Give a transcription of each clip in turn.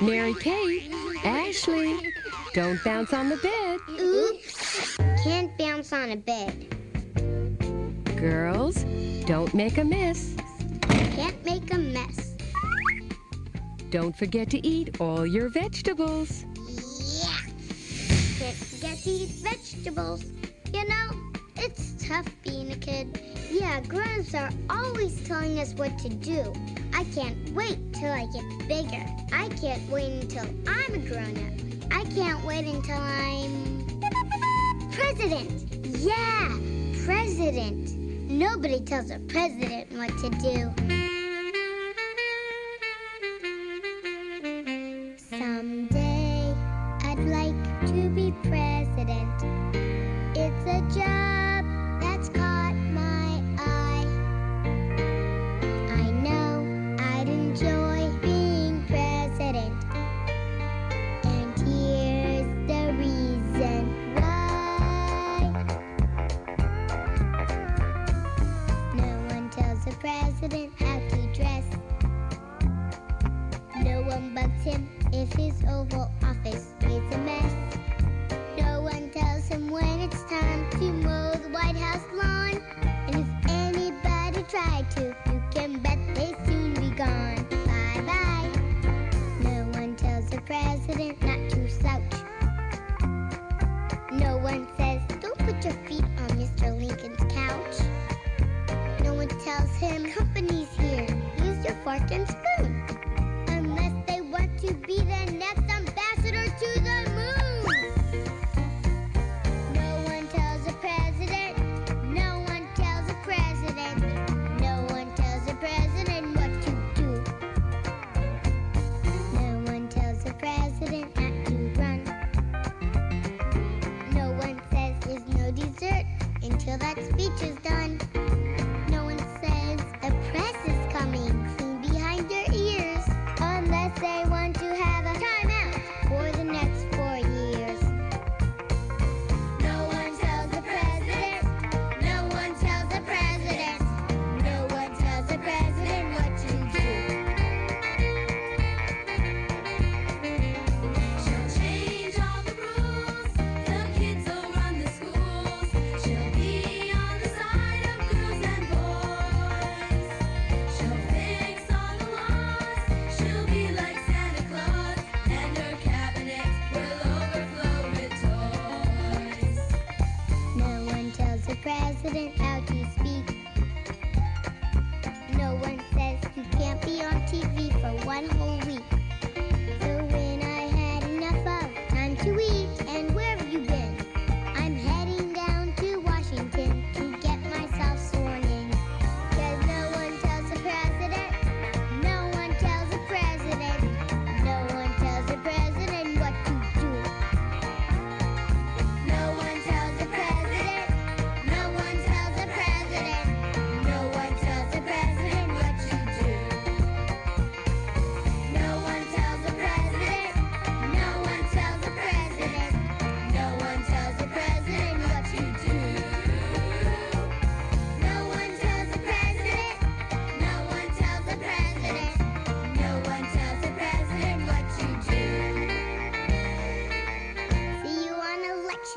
Mary Kate, Ashley, don't bounce on the bed. Oops. Can't bounce on a bed. Girls, don't make a mess. Can't make a mess. Don't forget to eat all your vegetables. Yeah. Can't forget to eat vegetables. You know, it's tough being a kid. Yeah, grown-ups are always telling us what to do. I can't wait till I get bigger. I can't wait until I'm a grown-up. I can't wait until I'm president. Yeah, president. Nobody tells a president what to do. Someday I'd like to be president. It's a job it's time to mow the White House lawn. And if anybody tried to, you can bet they soon be gone. Bye bye. No one tells the president not to slouch. No one says, don't put your feet on Mr. Lincoln's couch. No one tells him, company's here. Use your fork and spoon. Just isn't out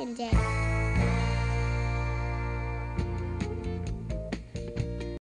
Day.